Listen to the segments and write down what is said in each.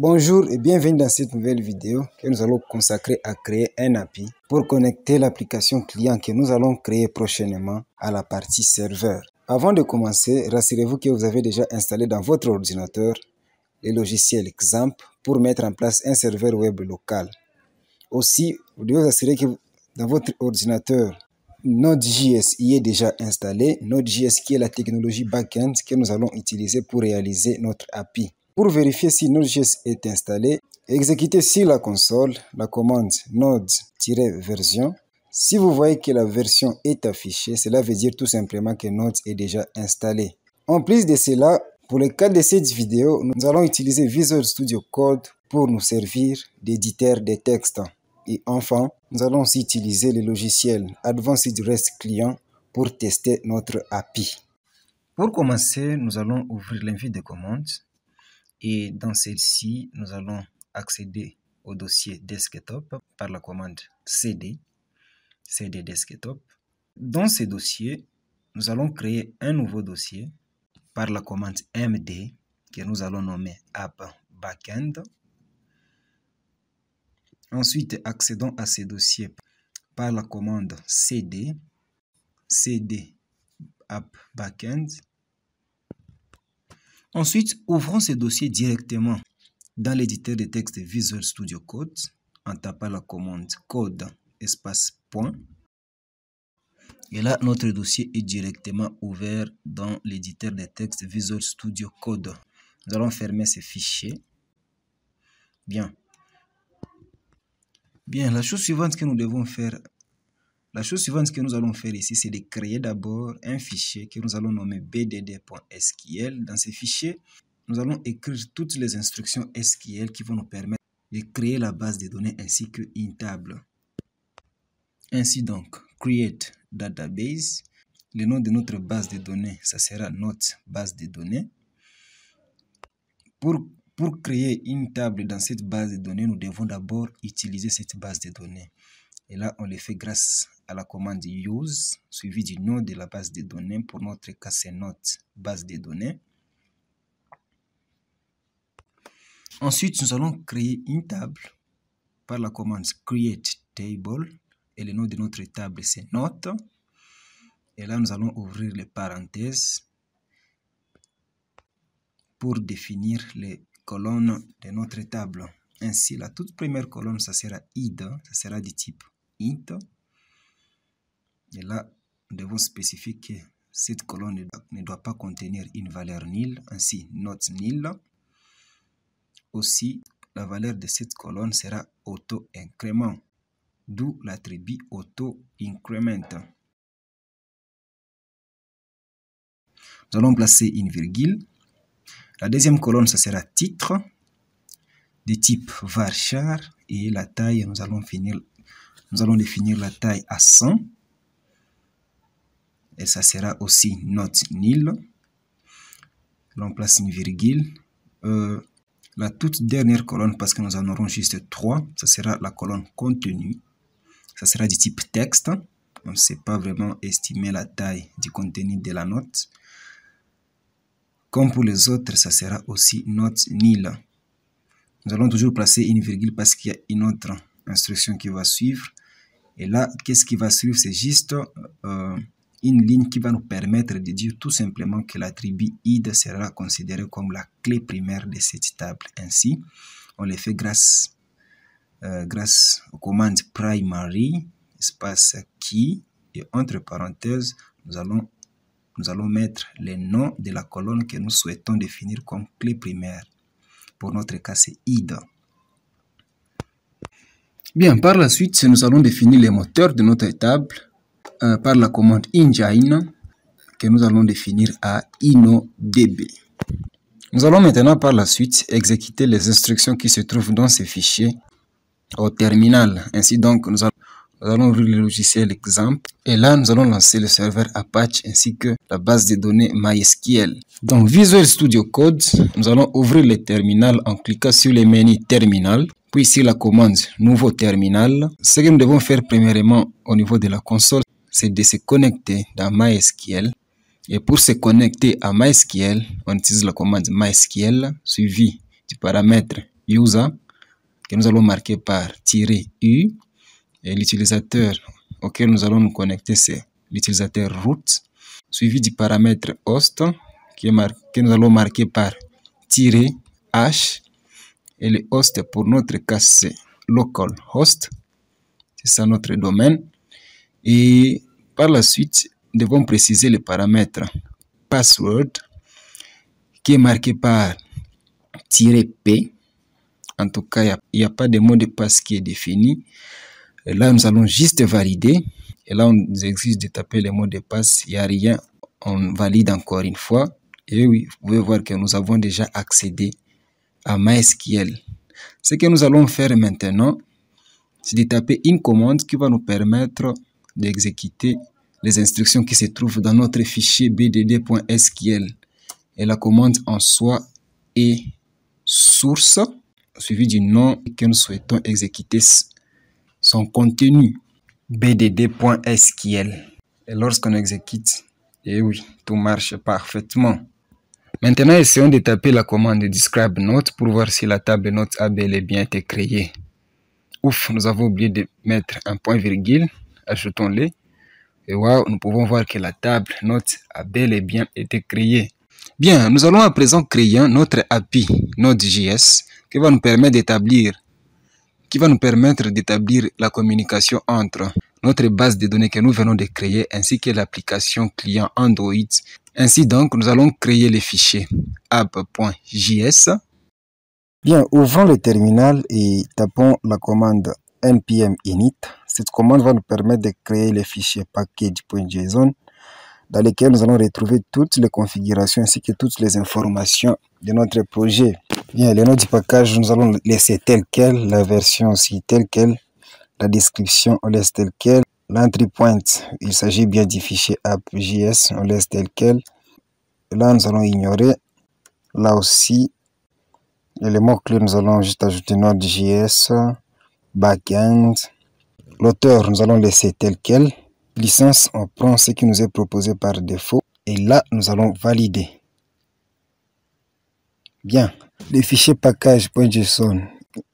Bonjour et bienvenue dans cette nouvelle vidéo que nous allons consacrer à créer un API pour connecter l'application client que nous allons créer prochainement à la partie serveur. Avant de commencer, rassurez-vous que vous avez déjà installé dans votre ordinateur le logiciel XAMPP pour mettre en place un serveur web local. Aussi, vous devez vous assurer que dans votre ordinateur, Node.js y est déjà installé. Node.js qui est la technologie backend que nous allons utiliser pour réaliser notre API. Pour vérifier si Node.js est installé, exécutez sur la console la commande node-version. Si vous voyez que la version est affichée, cela veut dire tout simplement que Node est déjà installé. En plus de cela, pour le cas de cette vidéo, nous allons utiliser Visual Studio Code pour nous servir d'éditeur de texte. Et enfin, nous allons aussi utiliser le logiciel Advanced REST Client pour tester notre API. Pour commencer, nous allons ouvrir l'invite de commande et dans celle-ci, nous allons accéder au dossier desktop par la commande cd, cd desktop. Dans ce dossier, nous allons créer un nouveau dossier par la commande md que nous allons nommer app backend. Ensuite, accédons à ce dossier par la commande cd, cd app backend. Ensuite, ouvrons ce dossier directement dans l'éditeur de texte Visual Studio Code en tapant la commande code espace point. Et là, notre dossier est directement ouvert dans l'éditeur de texte Visual Studio Code. Nous allons fermer ce fichier. Bien. Bien, la chose suivante que nous devons faire, la chose suivante que nous allons faire ici, c'est de créer d'abord un fichier que nous allons nommer bdd.sql. Dans ce fichier, nous allons écrire toutes les instructions SQL qui vont nous permettre de créer la base de données ainsi que une table. Ainsi donc, create database. Le nom de notre base de données, ça sera notre base de données. Pour pour créer une table dans cette base de données, nous devons d'abord utiliser cette base de données. Et là, on le fait grâce à la commande use, suivi du nom de la base de données. Pour notre cas, c'est base de données. Ensuite, nous allons créer une table par la commande create table. Et le nom de notre table, c'est note. Et là, nous allons ouvrir les parenthèses pour définir les colonne de notre table. Ainsi, la toute première colonne, ça sera id, ça sera du type int. Et là, nous devons spécifier que cette colonne ne doit pas contenir une valeur nulle, ainsi not nil. Aussi, la valeur de cette colonne sera auto-incrément, d'où l'attribut auto-increment. Nous allons placer une virgule la deuxième colonne, ça sera titre de type varchar et la taille, nous allons, finir, nous allons définir la taille à 100 et ça sera aussi note nil. On place une virgule. Euh, la toute dernière colonne, parce que nous en aurons juste trois, ça sera la colonne contenu. Ça sera du type texte. On ne sait pas vraiment estimer la taille du contenu de la note. Comme pour les autres, ça sera aussi note nil. Nous allons toujours placer une virgule parce qu'il y a une autre instruction qui va suivre. Et là, qu'est-ce qui va suivre? C'est juste euh, une ligne qui va nous permettre de dire tout simplement que l'attribut id sera considéré comme la clé primaire de cette table. Ainsi, on le fait grâce, euh, grâce aux commandes primary, espace key, et entre parenthèses, nous allons nous allons mettre le nom de la colonne que nous souhaitons définir comme clé primaire. Pour notre cas, c'est id. Bien, par la suite, nous allons définir les moteurs de notre table euh, par la commande engine que nous allons définir à inodb. Nous allons maintenant par la suite exécuter les instructions qui se trouvent dans ce fichier au terminal. Ainsi donc, nous allons nous allons ouvrir le logiciel XAMPP et là nous allons lancer le serveur Apache ainsi que la base de données MySQL. Dans Visual Studio Code, nous allons ouvrir le terminal en cliquant sur le menu terminal, puis sur la commande nouveau terminal. Ce que nous devons faire premièrement au niveau de la console, c'est de se connecter dans MySQL. Et pour se connecter à MySQL, on utilise la commande MySQL suivi du paramètre user que nous allons marquer par "-u et l'utilisateur auquel nous allons nous connecter c'est l'utilisateur root suivi du paramètre host qui est que nous allons marquer par "-h et le host pour notre cas c'est localhost c'est ça notre domaine et par la suite nous devons préciser les paramètres password qui est marqué par "-p". En tout cas, il n'y a, pas de mot de passe qui est défini. Et là, nous allons juste valider. Et là, on nous exige de taper le mot de passe. Il n'y a rien. On valide encore une fois. Et oui, vous pouvez voir que nous avons déjà accédé à MySQL. Ce que nous allons faire maintenant, c'est de taper une commande qui va nous permettre d'exécuter les instructions qui se trouvent dans notre fichier bdd.sql. Et la commande en soi est source suivi du nom que nous souhaitons exécuter son contenu bdd.sql. Et lorsqu'on exécute, et eh oui, tout marche parfaitement. Maintenant, essayons de taper la commande describe note pour voir si la table note a bel et bien été créée. Ouf, nous avons oublié de mettre un point virgule. Ajoutons-le. Et wow, nous pouvons voir que la table note a bel et bien été créée. Bien, nous allons à présent créer notre API Node.js qui va nous permettre d'établir qui va nous permettre d'établir la communication entre notre base de données que nous venons de créer ainsi que l'application client Android. Ainsi donc, nous allons créer les fichiers app.js. Bien, ouvrons le terminal et tapons la commande npm init. Cette commande va nous permettre de créer les fichiers package.json dans lesquels nous allons retrouver toutes les configurations ainsi que toutes les informations de notre projet. Bien, le nom du package, nous allons laisser tel quel, la version aussi telle quelle, la description, on laisse tel quel, l'entry point, il s'agit bien du fichier app.js, on laisse tel quel. Là, nous allons ignorer. Là aussi, les mots-clés, nous allons juste ajouter Node.js, backend. L'auteur, nous allons laisser tel quel licence, on prend ce qui nous est proposé par défaut et là, nous allons valider. Bien, le fichier package.json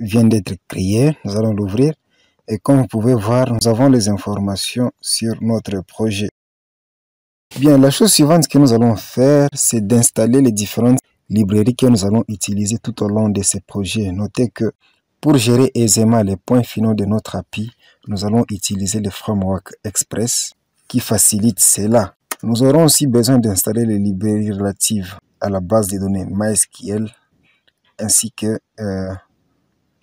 vient d'être créé. Nous allons l'ouvrir et comme vous pouvez voir, nous avons les informations sur notre projet. Bien, la chose suivante que nous allons faire, c'est d'installer les différentes librairies que nous allons utiliser tout au long de ce projet. Notez que pour gérer aisément les points finaux de notre API, nous allons utiliser le framework Express qui facilite cela. Nous aurons aussi besoin d'installer les librairies relatives à la base de données MySQL ainsi que euh,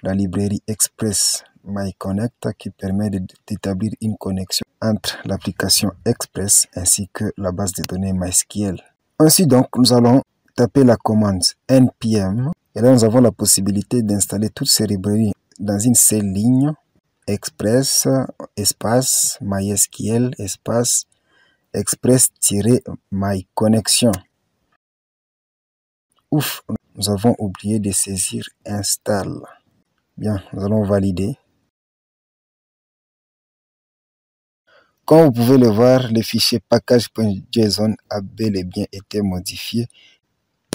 la librairie Express MyConnect qui permet d'établir une connexion entre l'application Express ainsi que la base de données MySQL. Ainsi donc, nous allons taper la commande npm et là, nous avons la possibilité d'installer toutes ces librairies dans une seule ligne. Express, espace, MySQL, espace, express-myconnexion. Ouf, nous avons oublié de saisir install. Bien, nous allons valider. Comme vous pouvez le voir, le fichier package.json a bel et bien été modifié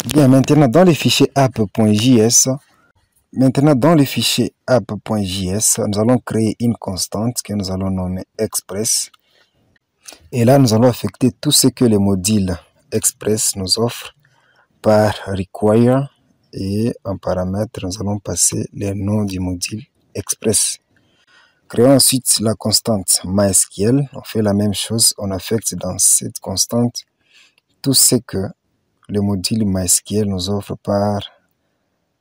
Bien, maintenant dans le fichier app.js, maintenant dans le fichier app.js, nous allons créer une constante que nous allons nommer express. Et là, nous allons affecter tout ce que le module express nous offre par require et en paramètre, nous allons passer le nom du module express. Créons ensuite la constante MySQL. On fait la même chose, on affecte dans cette constante tout ce que le module MySQL nous offre par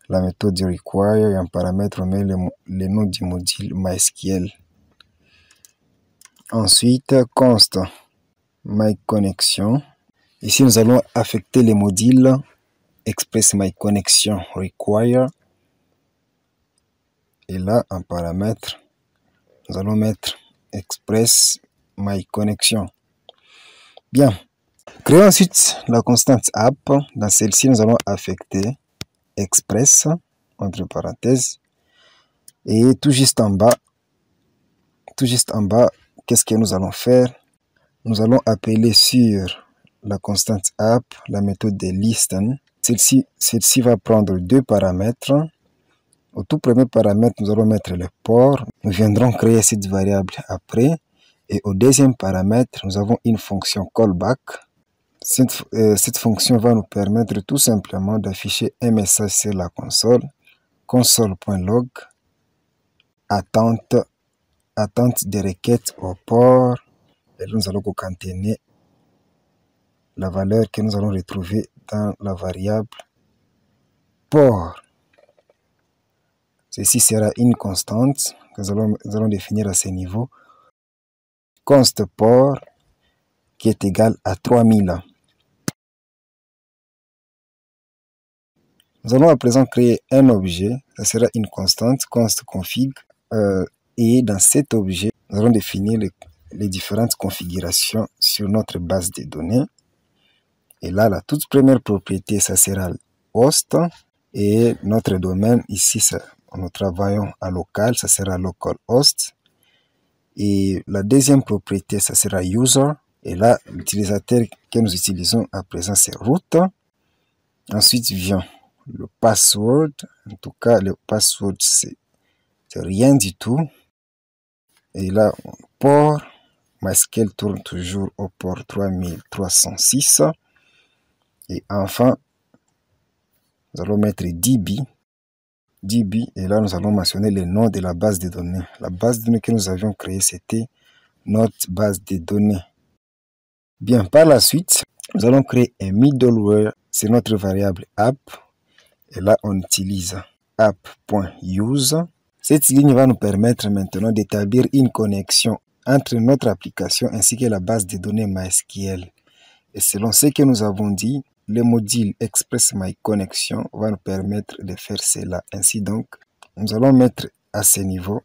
la méthode require et en paramètre on met le, nom du module MySQL. Ensuite, const MyConnexion. Ici, nous allons affecter les modules Express MyConnexion require. Et là, en paramètre, nous allons mettre Express. Bien, Créons ensuite la constante app. Dans celle-ci, nous allons affecter express, entre parenthèses. Et tout juste en bas, tout juste en bas, qu'est-ce que nous allons faire? Nous allons appeler sur la constante app la méthode de listen. Celle-ci celle va prendre deux paramètres. Au tout premier paramètre, nous allons mettre le port. Nous viendrons créer cette variable après. Et au deuxième paramètre, nous avons une fonction callback. Cette, euh, cette fonction va nous permettre tout simplement d'afficher un message sur la console. console.log attente, attente des requêtes au port. Et nous allons concaténer la valeur que nous allons retrouver dans la variable port. Ceci sera une constante que nous allons, définir à ce niveau. Const port qui est égal à 3000. Nous allons à présent créer un objet. Ça sera une constante, const config. Euh, et dans cet objet, nous allons définir les, les différentes configurations sur notre base de données. Et là, la toute première propriété, ça sera host. Et notre domaine, ici, ça, nous travaillons à local, ça sera localhost. Et la deuxième propriété, ça sera user. Et là, l'utilisateur que nous utilisons à présent, c'est root. Ensuite vient le password. En tout cas, le password, c'est rien du tout. Et là, port, MySQL tourne toujours au port 3306. Et enfin, nous allons mettre DB. DB, et là, nous allons mentionner le nom de la base de données. La base de données que nous avions créée, c'était notre base de données. Bien, par la suite, nous allons créer un middleware. C'est notre variable app. Et là, on utilise app.use. Cette ligne va nous permettre maintenant d'établir une connexion entre notre application ainsi que la base de données MySQL. Et selon ce que nous avons dit, le module Express My Connection va nous permettre de faire cela. Ainsi donc, nous allons mettre à ce niveau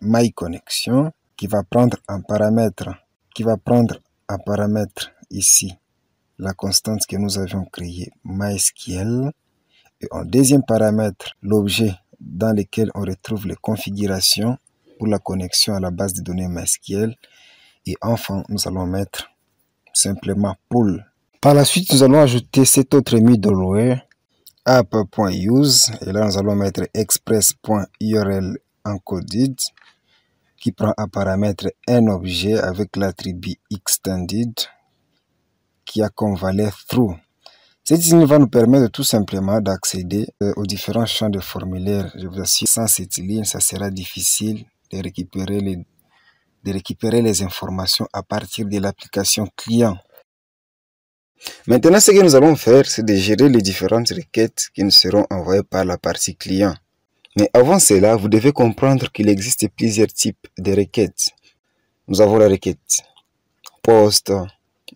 My Connection qui va prendre un paramètre, qui va prendre un paramètre ici, la constante que nous avions créée, MySQL. Et en deuxième paramètre, l'objet dans lequel on retrouve les configurations pour la connexion à la base de données MySQL. Et enfin, nous allons mettre simplement pool par la suite, nous allons ajouter cet autre middleware app.use et là nous allons mettre express.url encoded qui prend à paramètre un objet avec l'attribut extended qui a comme valeur true. Cette ligne va nous permettre tout simplement d'accéder euh, aux différents champs de formulaire. Je vous assure, sans cette ligne, ça sera difficile de récupérer les informations à partir de l'application client. Maintenant, ce que nous allons faire, c'est de gérer les différentes requêtes qui nous seront envoyées par la partie client. Mais avant cela, vous devez comprendre qu'il existe plusieurs types de requêtes. Nous avons la requête post,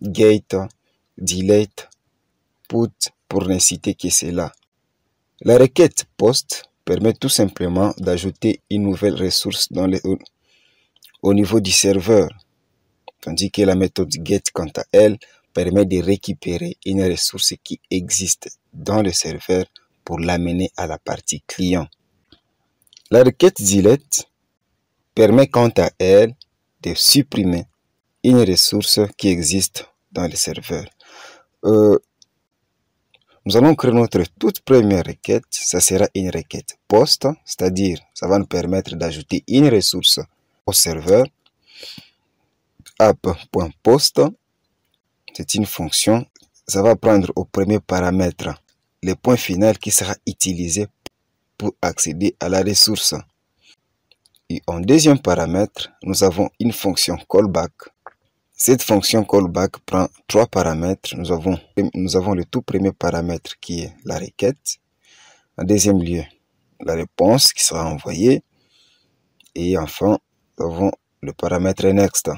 gate, delete, put, pour ne citer que cela. La requête post permet tout simplement d'ajouter une nouvelle ressource au niveau du serveur, tandis que la méthode get, quant à elle, permet de récupérer une ressource qui existe dans le serveur pour l'amener à la partie client. La requête delete permet quant à elle de supprimer une ressource qui existe dans le serveur. Euh, nous allons créer notre toute première requête. Ça sera une requête post, c'est-à-dire ça va nous permettre d'ajouter une ressource au serveur. app.post c'est une fonction. Ça va prendre au premier paramètre le point final qui sera utilisé pour accéder à la ressource. Et en deuxième paramètre, nous avons une fonction callback. Cette fonction callback prend trois paramètres. Nous avons, nous avons le tout premier paramètre qui est la requête. En deuxième lieu, la réponse qui sera envoyée. Et enfin, nous avons le paramètre next.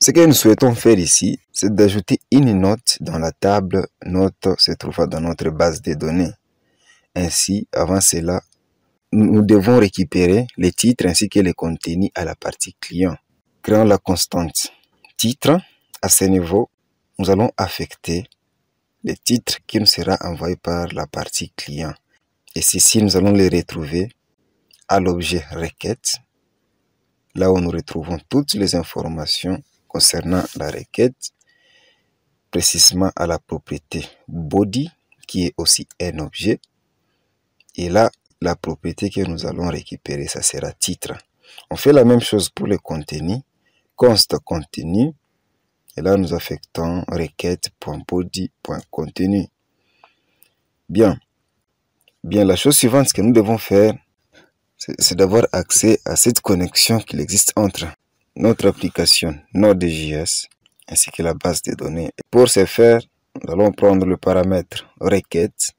Ce que nous souhaitons faire ici, c'est d'ajouter une note dans la table note se trouvant dans notre base de données. Ainsi, avant cela, nous devons récupérer les titres ainsi que les contenus à la partie client. Créons la constante titre. À ce niveau, nous allons affecter les titres qui nous sera envoyé par la partie client. Et ceci, nous allons les retrouver à l'objet requête là où nous retrouvons toutes les informations concernant la requête, précisément à la propriété body, qui est aussi un objet. Et là, la propriété que nous allons récupérer, ça sera titre. On fait la même chose pour le contenu, const contenu, et là nous affectons requête.body.contenu. Bien. Bien, la chose suivante que nous devons faire, c'est d'avoir accès à cette connexion qu'il existe entre notre application Node.js ainsi que la base de données. Pour ce faire, nous allons prendre le paramètre requête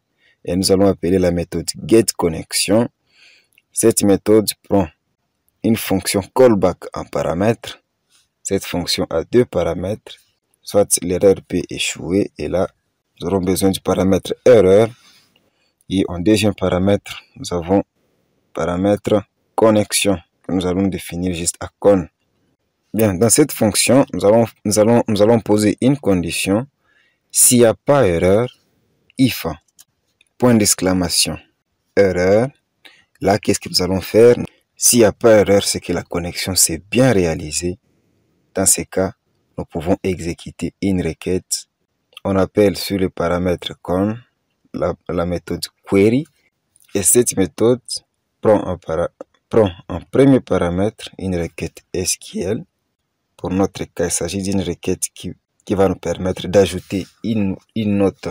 et nous allons appeler la méthode getConnection. Cette méthode prend une fonction callback en paramètre. Cette fonction a deux paramètres, soit l'erreur peut échouer et là, nous aurons besoin du paramètre erreur. Et en deuxième paramètre, nous avons paramètre connexion que nous allons définir juste à con. Bien, dans cette fonction, nous allons, nous allons, nous allons poser une condition. S'il n'y a pas erreur, if, point d'exclamation, erreur. Là, qu'est-ce que nous allons faire? S'il n'y a pas erreur, c'est que la connexion s'est bien réalisée. Dans ces cas, nous pouvons exécuter une requête. On appelle sur le paramètre con la, la méthode query. Et cette méthode prend en, premier paramètre une requête SQL pour notre cas, il s'agit d'une requête qui, va nous permettre d'ajouter une, une, note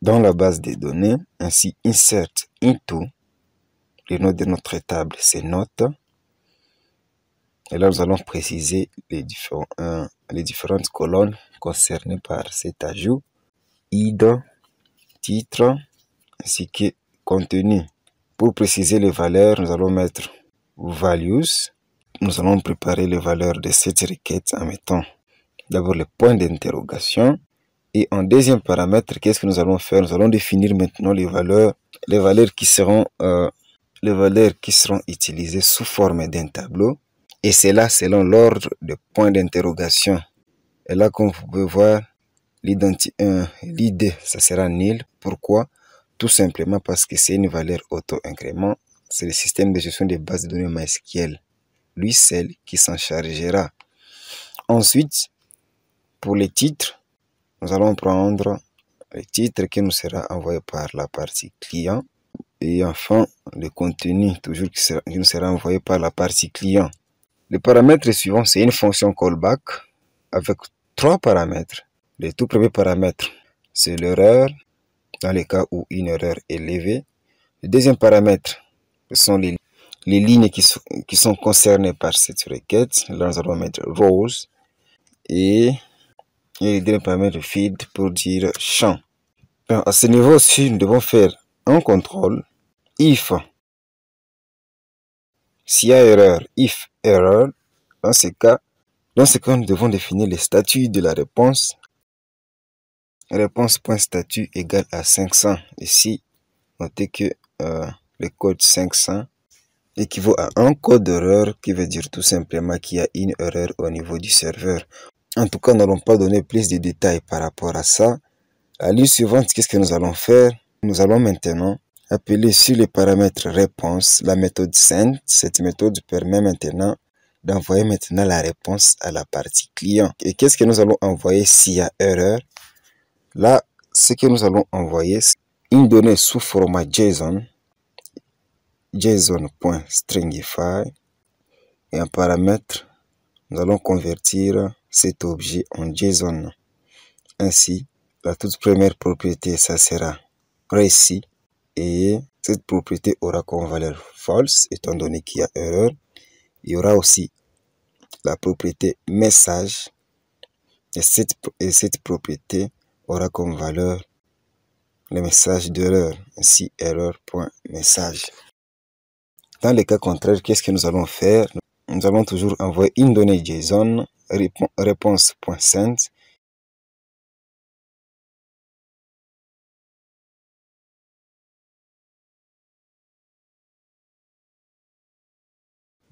dans la base des données. Ainsi, insert into, le nom de notre table, c'est note. Et là, nous allons préciser les, différents, euh, les différentes colonnes concernées par cet ajout. id, titre, ainsi que contenu. Pour préciser les valeurs, nous allons mettre values nous allons préparer les valeurs de cette requête en mettant d'abord le point d'interrogation. Et en deuxième paramètre, qu'est-ce que nous allons faire? Nous allons définir maintenant les valeurs, les valeurs qui seront, euh, les valeurs qui seront utilisées sous forme d'un tableau. Et c'est là selon l'ordre de point d'interrogation. Et là, comme vous pouvez voir, l'id, ça sera nil. Pourquoi? Tout simplement parce que c'est une valeur auto-incrément. C'est le système de gestion des bases de données MySQL lui seul qui s'en chargera. Ensuite, pour les titres, nous allons prendre le titre qui nous sera envoyé par la partie client et enfin le contenu toujours qui, qui nous sera envoyé par la partie client. Le paramètre suivant, c'est une fonction callback avec trois paramètres. Le tout premier paramètre, c'est l'erreur dans les cas où une erreur est levée. Le deuxième paramètre, sont les les lignes qui sont, qui sont concernées par cette requête. Là, nous allons mettre rows et, et le dernier paramètre feed pour dire champ. à ce niveau aussi, nous devons faire un contrôle if. S'il y a erreur, if error, dans ce cas, dans ce cas, nous devons définir le statut de la réponse. Réponse.statut égale à 500. Ici, notez que euh, le code 500 équivaut à un code d'erreur qui veut dire tout simplement qu'il y a une erreur au niveau du serveur. En tout cas, nous n'allons pas donner plus de détails par rapport à ça. La ligne suivante, qu'est-ce que nous allons faire? Nous allons maintenant appeler sur les paramètres réponse la méthode send. Cette méthode permet maintenant d'envoyer maintenant la réponse à la partie client. Et qu'est-ce que nous allons envoyer s'il y a erreur? Là, ce que nous allons envoyer, c'est une donnée sous format JSON JSON.stringify et en paramètre, nous allons convertir cet objet en JSON. Ainsi, la toute première propriété, ça sera précis et cette propriété aura comme valeur false étant donné qu'il y a erreur. Il y aura aussi la propriété message et cette, et cette propriété aura comme valeur le message d'erreur, ainsi erreur.message. Dans le cas contraire, qu'est-ce que nous allons faire? Nous allons toujours envoyer une donnée JSON, réponse.send,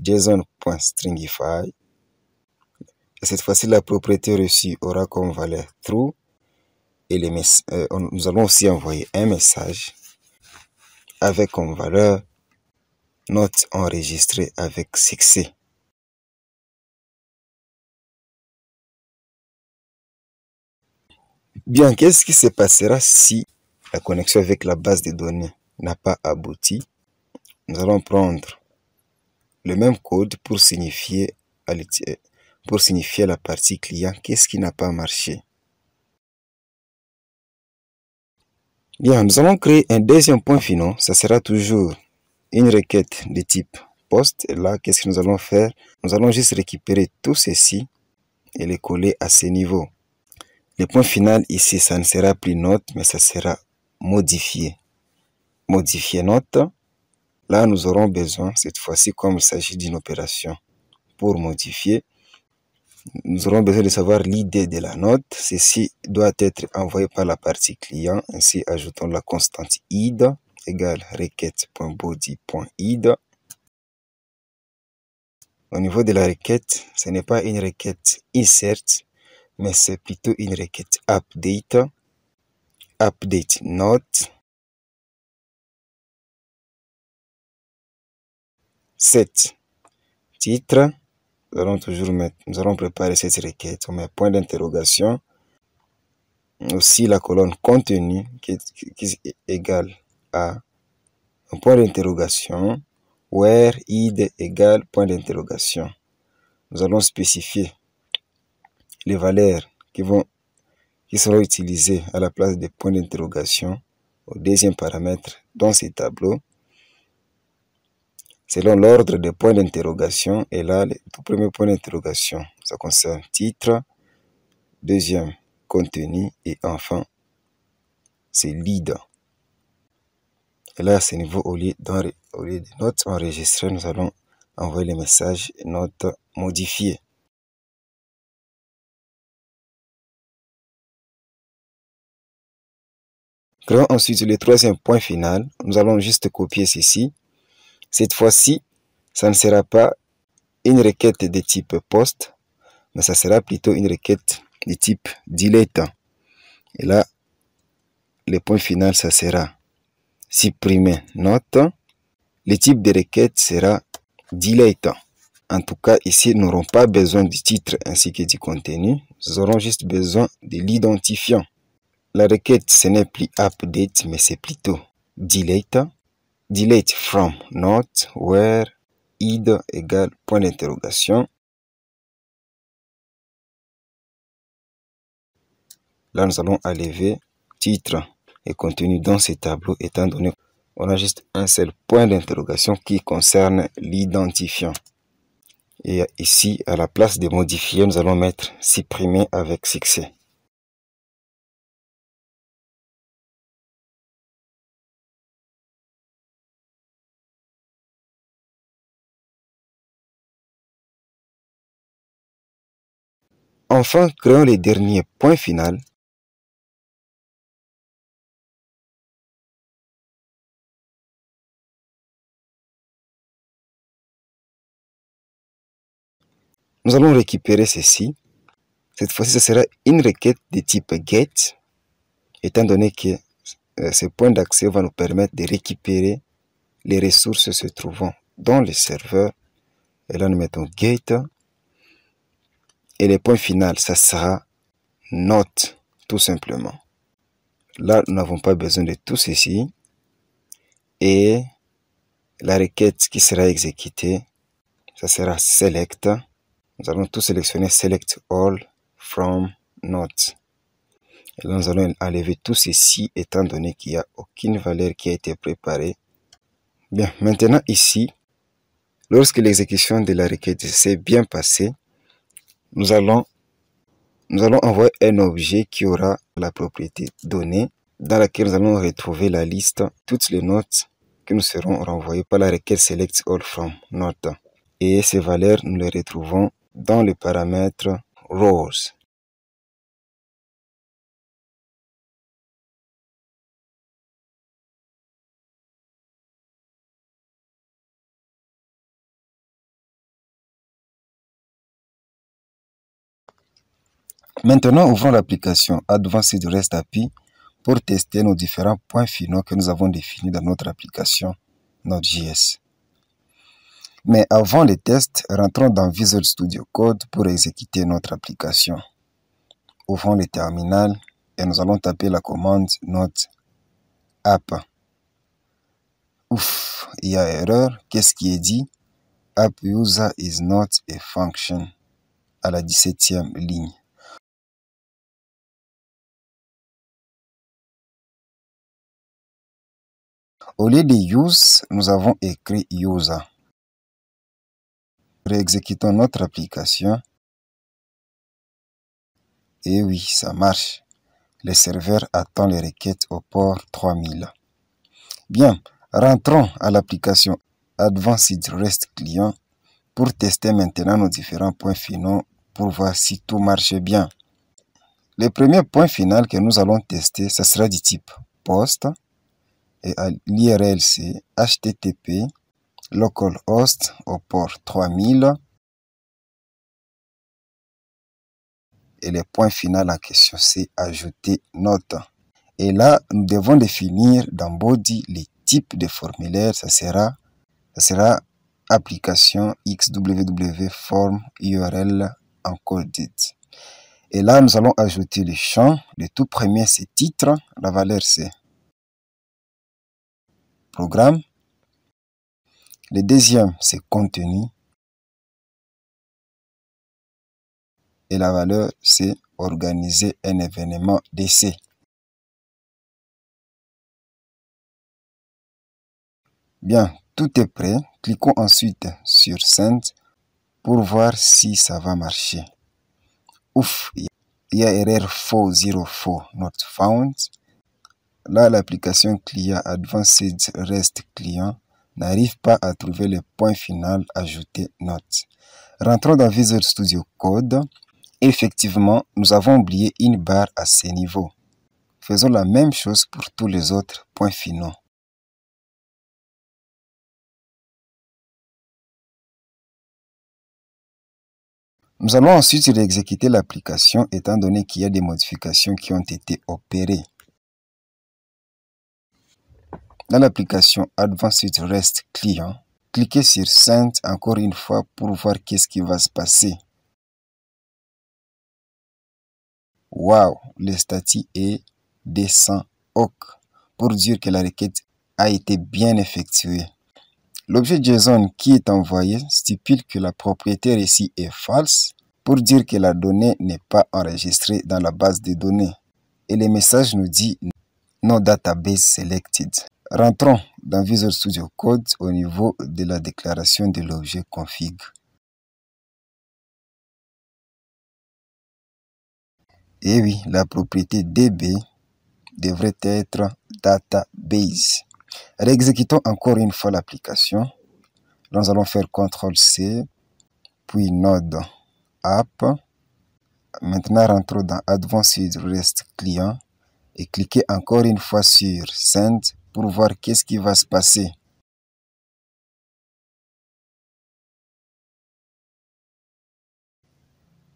JSON.stringify. Et cette fois-ci, la propriété reçue aura comme valeur true. Et les euh, nous allons aussi envoyer un message avec comme valeur Note enregistrée avec succès. Bien, qu'est-ce qui se passera si la connexion avec la base de données n'a pas abouti, nous allons prendre le même code pour signifier, pour signifier la partie client qu'est-ce qui n'a pas marché? Bien, nous allons créer un deuxième point final. Ça sera toujours une requête de type post. Et là, qu'est-ce que nous allons faire? Nous allons juste récupérer tout ceci et les coller à ce niveau. Le point final ici, ça ne sera plus note, mais ça sera modifié. Modifier note. Là, nous aurons besoin, cette fois-ci, comme il s'agit d'une opération pour modifier, nous aurons besoin de savoir l'idée de la note. Ceci doit être envoyé par la partie client. Ainsi, ajoutons la constante id égale requête.body.id. Au niveau de la requête, ce n'est pas une requête insert, mais c'est plutôt une requête update. Update note. Set titre nous allons toujours mettre, nous allons préparer cette requête. On met point d'interrogation. Aussi la colonne contenu qui est, égale à un point d'interrogation. Where id égale point d'interrogation. Nous allons spécifier les valeurs qui vont qui seront utilisées à la place des points d'interrogation au deuxième paramètre dans ces tableaux selon l'ordre des points d'interrogation. Et là, le tout premier point d'interrogation, ça concerne titre, deuxième, contenu, et enfin, c'est lead. Et là, à ce niveau, au lieu, au lieu de notes enregistrées, nous allons envoyer le message note modifiée. Créons ensuite le troisième point final. Nous allons juste copier ceci cette fois-ci, ça ne sera pas une requête de type post, mais ça sera plutôt une requête de type delete. Et là, le point final, ça sera supprimer note. Le type de requête sera delete. En tout cas, ici, nous n'aurons pas besoin du titre ainsi que du contenu. Nous aurons juste besoin de l'identifiant. La requête, ce n'est plus update, mais c'est plutôt delete delete from note where id égale point d'interrogation. Là, nous allons enlever titre et contenu dans ces tableaux étant donné qu'on a juste un seul point d'interrogation qui concerne l'identifiant. Et ici, à la place de modifier, nous allons mettre supprimer avec succès. Enfin, créons le dernier point final. Nous allons récupérer ceci. Cette fois-ci, ce sera une requête de type get, étant donné que euh, ce point d'accès va nous permettre de récupérer les ressources se trouvant dans le serveur. Et là, nous mettons get et le point final, ça sera note, tout simplement. Là, nous n'avons pas besoin de tout ceci. Et la requête qui sera exécutée, ça sera select. Nous allons tout sélectionner select all from note. Et là, nous allons enlever tout ceci étant donné qu'il n'y a aucune valeur qui a été préparée. Bien, maintenant ici, lorsque l'exécution de la requête s'est bien passée, nous allons, nous envoyer un objet qui aura la propriété donnée dans laquelle nous allons retrouver la liste, toutes les notes qui nous seront renvoyées par la requête select all from note. Et ces valeurs, nous les retrouvons dans le paramètre rows. Maintenant, ouvrons l'application Advanced REST API pour tester nos différents points finaux que nous avons définis dans notre application Node.js. Mais avant les tests, rentrons dans Visual Studio Code pour exécuter notre application. Ouvrons le terminal et nous allons taper la commande Node App. Ouf, il y a erreur. Qu'est-ce qui est dit? App user is not a function à la 17e ligne. Au lieu de use, nous avons écrit user. Réexécutons notre application. Et oui, ça marche. Le serveur attend les requêtes au port 3000. Bien, rentrons à l'application Advanced REST Client pour tester maintenant nos différents points finaux pour voir si tout marche bien. Le premier point final que nous allons tester, ce sera du type post et l'IRL c'est http localhost au port 3000 et le point final en question c'est ajouter note. Et là, nous devons définir dans body les types de formulaires. Ça sera, ça sera application xww form url encoded. Et là, nous allons ajouter les champs. Le tout premier, c'est titre. La valeur, c'est programme. Le deuxième, c'est contenu. Et la valeur, c'est organiser un événement d'essai. Bien, tout est prêt. Cliquons ensuite sur Send pour voir si ça va marcher. Ouf, il y a erreur faux, zero faux, not found. Là, l'application client Advanced REST Client n'arrive pas à trouver le point final ajouter note. Rentrons dans Visual Studio Code. Effectivement, nous avons oublié une barre à ce niveau. Faisons la même chose pour tous les autres points finaux. Nous allons ensuite réexécuter l'application étant donné qu'il y a des modifications qui ont été opérées. Dans l'application Advanced REST Client, cliquez sur Send encore une fois pour voir qu'est-ce qui va se passer. Wow, le statut est descend OK pour dire que la requête a été bien effectuée. L'objet JSON qui est envoyé stipule que la propriété ici est false pour dire que la donnée n'est pas enregistrée dans la base de données. Et le message nous dit No database selected. Rentrons dans Visual Studio Code au niveau de la déclaration de l'objet config. Et oui, la propriété DB devrait être database. Réexécutons encore une fois l'application. Nous allons faire CTRL-C, puis Node App. Maintenant, rentrons dans Advanced REST Client et cliquez encore une fois sur Send pour voir qu'est-ce qui va se passer.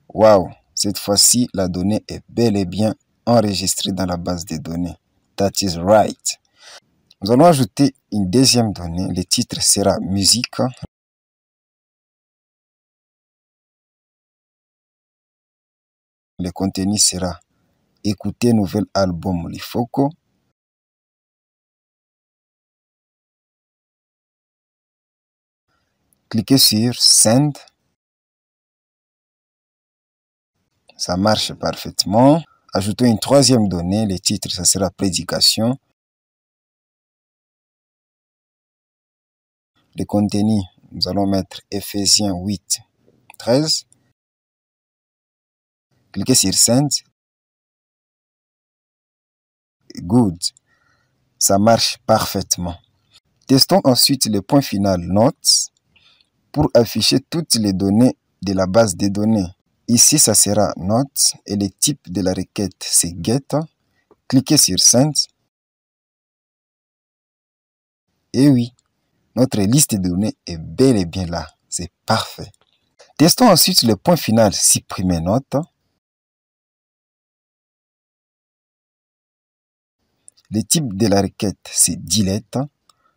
Wow, cette fois-ci, la donnée est bel et bien enregistrée dans la base de données. That is right. Nous allons ajouter une deuxième donnée. Le titre sera musique. Le contenu sera écouter nouvel album Lifoco. Cliquez sur Send. Ça marche parfaitement. Ajoutons une troisième donnée. Le titre, ça sera prédication. Le contenu, nous allons mettre Ephésiens 8, 13. Cliquez sur Send. Good. Ça marche parfaitement. Testons ensuite le point final Notes pour afficher toutes les données de la base de données. Ici, ça sera Notes et le type de la requête, c'est Get. Cliquez sur Send. Et oui, notre liste de données est bel et bien là. C'est parfait. Testons ensuite le point final supprimer note. Le type de la requête, c'est delete.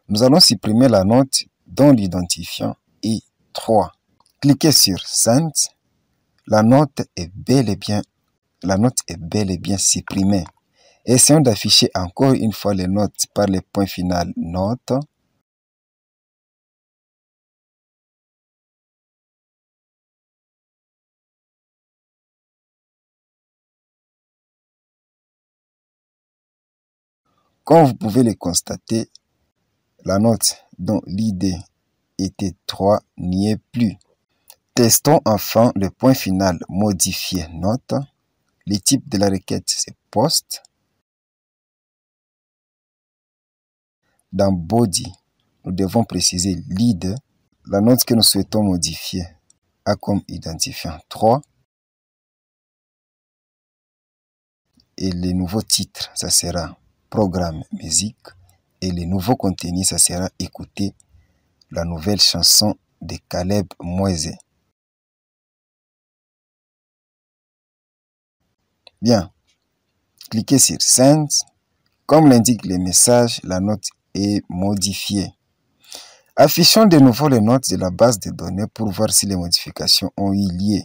Nous allons supprimer la note dont l'identifiant 3. Cliquez sur Sent. La note est bel et bien, la note est bel et bien supprimée. Essayons d'afficher encore une fois les notes par le point final note. Comme vous pouvez le constater, la note dont l'idée était 3 n'y est plus. Testons enfin le point final modifier note. Le type de la requête c'est post. Dans body, nous devons préciser lead. La note que nous souhaitons modifier a comme identifiant 3. Et le nouveau titre, ça sera programme musique. Et le nouveau contenu, ça sera écouter la nouvelle chanson de Caleb Moise. Bien. Cliquez sur Send. Comme l'indique le message, la note est modifiée. Affichons de nouveau les notes de la base de données pour voir si les modifications ont eu lieu.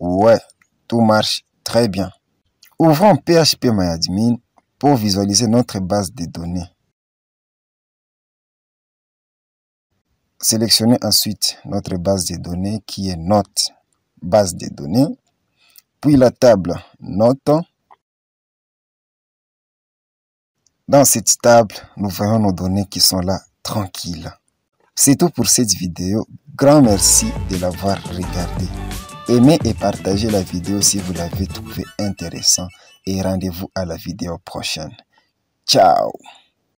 Ouais, tout marche très bien. Ouvrons PHP pour visualiser notre base de données. Sélectionnez ensuite notre base de données qui est note base de données, puis la table note. Dans cette table, nous voyons nos données qui sont là tranquilles. C'est tout pour cette vidéo. Grand merci de l'avoir regardé. Aimez et partagez la vidéo si vous l'avez trouvé intéressant et rendez-vous à la vidéo prochaine. Ciao